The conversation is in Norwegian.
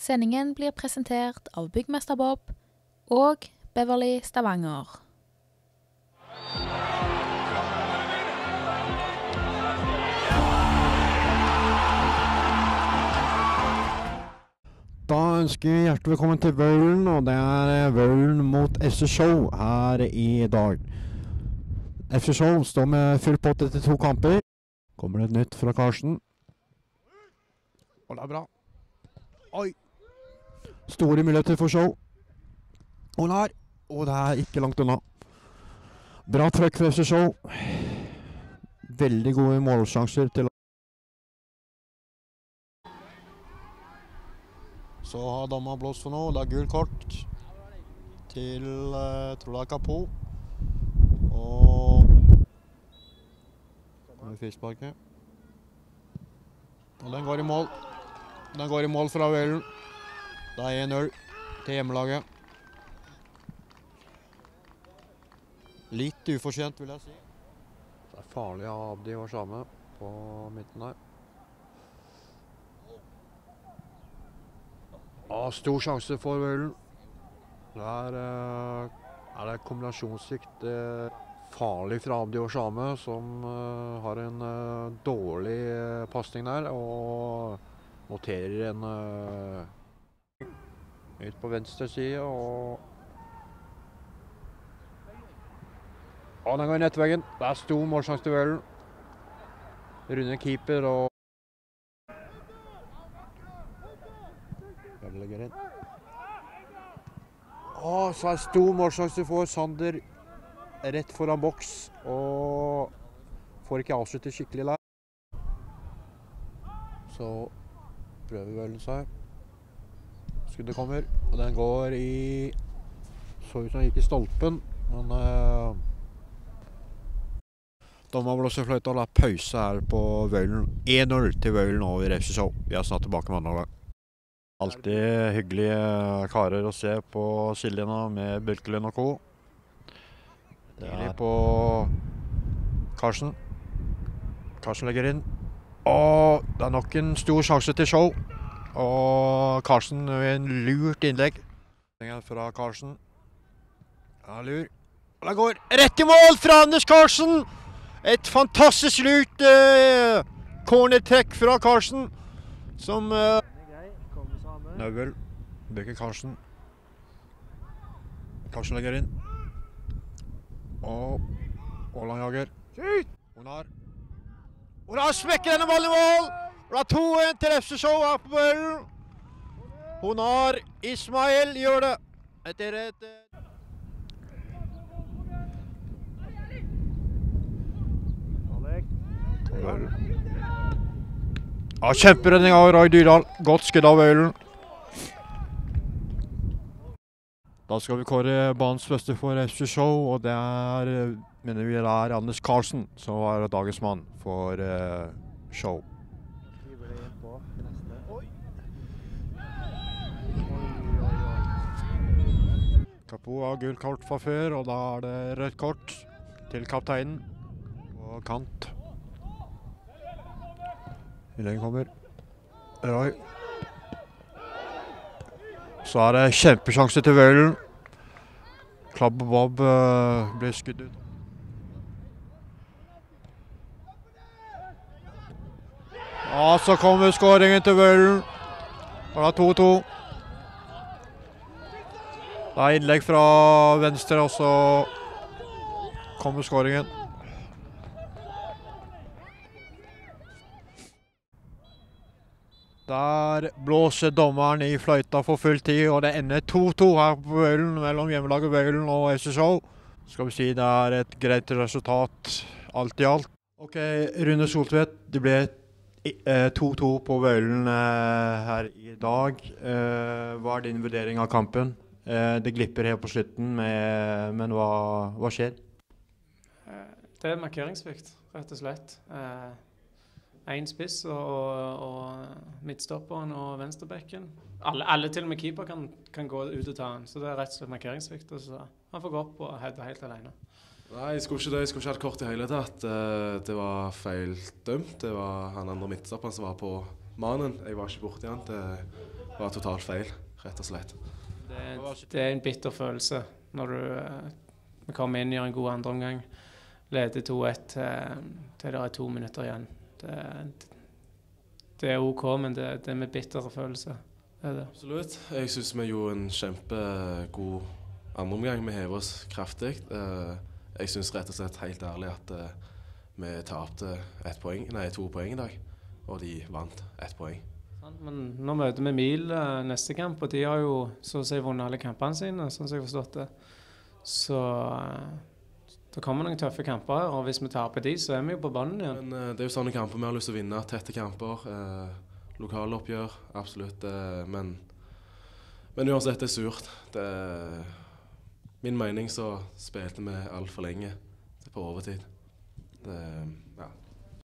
Sendingen blir presentert av Byggmester Bob og Beverly Stavanger. Da ønsker vi hjertelig velkommen til Vaulen, og det er Vaulen mot FC Show her i dag. FC Show står med full pott etter to kamper. Kommer det et nytt fra Karsten. Og det er bra. Oi! Store muligheter for Show. Og der. Og det er ikke langt unna. Bra trøkk fra FC Show. Veldig gode målsjanser til Så har dommeren blåst for noe. Det er gult kort til uh, det er Kapo. Og frisparket. Og den går i mål. Den går i mål fra Vølen. Det er 1-0 til hjemmelaget. Litt ufortjent, vil jeg si. Det er farlig av Abdi og Shame på midten her. Ja, stor sjanse for Vølen. Der eh, er det kombinasjonssvikt. Eh, farlig fra Abdi og Shame, som eh, har en dårlig pasning der. Og noterer en ut på venstre side og Og den går i nettveggen. Det er stor målsjanse til Vølen. Runde keeper og legger inn. Å, så er stor målsjanse for Sander rett foran boks. Og får ikke avslutte skikkelig der. Så prøver vel seg. Skuddet kommer, og den går i Så ut som den gikk i stolpen, men uh, Dommer blåser fløyta, og er pause her på Vøylen. 1-0 til Vøylen over FC Show. Vi er snart tilbake med andre lag. Alltid hyggelige karer å se på sidelinja med Birkelund og co. Det er på Karsten. Karsten legger inn. Og det er nok en stor sjanse til show. Og Karsten med en lurt innlegg. Fra Karsten. Ja, lur. Og den går rett i mål fra Anders Karsten! Et fantastisk lurt eh, cornertrekk fra Karsten, som eh, Nøvel. Bøker Karsten. Karsten legger inn. Og Aaland jager. Onar. Onar smekker denne ballen i mål! Det er 2-1 til FC Show her på Bølen. Honar Ismail gjør det. Etter et eh, Ja, Kjemperedning av Roy Dyrdal. Godt skudd av Øylen. Da skal vi kåre banens beste for FC Show, og det er, eh, mener vi det er Anders Karlsen som var dagens mann for uh, show. Kapo har gult kort fra før, og da er det rødt kort til kapteinen på kant. Innlegget kommer. Roy. Så er det kjempesjanse til Vølen. Klabb og Bob uh, blir skutt ut. Og så kommer skåringen til Vølen. Og det er 2-2. Det er innlegg fra venstre, og så kommer skåringen. Der blåser dommeren i fløyta for full tid, og det ender 2-2 her på Bøylen mellom hjemmelaget Bøylen og SSO. Skal vi si det er et greit resultat alt i alt. Ok, Rune Soltvedt, det ble 2-2 på Vølen eh, her i dag. Eh, hva er din vurdering av kampen? Eh, det glipper helt på slutten, med, men hva, hva skjer? Det er markeringssvikt, rett og slett. Én spiss og, og, og midtstopperen og venstrebekken. Alle, alle, til og med keeper, kan, kan, gå ut og ta han. Så det er rett og slett markeringssvikt. Så han får gå opp og heade helt alene. Nei, jeg skulle ikke det. Jeg skulle ikke hatt kort i hele tatt. Det var feil dømt. Det var han andre midtstopperen som var på mannen. Jeg var ikke borti han. Det var totalt feil, rett og slett. Det, det er en bitter følelse når du eh, kommer inn gjør en god andreomgang. Leder 2-1 til, til det er to minutter igjen. Det, det er OK, men det, det er med bitter følelse. Absolutt. Jeg syns vi gjorde en kjempegod andreomgang. Vi hever oss kraftig. Eh, jeg syns rett og slett helt ærlig at eh, vi tapte poeng, nei, to poeng i dag, og de vant ett poeng. Men nå møter vi Mil eh, neste kamp, og de har jo så å si vunnet alle kampene sine, sånn som jeg har forstått det. Så eh, det kommer noen tøffe kamper og hvis vi taper de, så er vi jo på banen igjen. Men eh, det er jo sånne kamper vi har lyst til å vinne. Tette kamper. Eh, lokaloppgjør, absolutt. Eh, men, men uansett, det er surt. Det, min mening så spilte vi altfor lenge på overtid. Det,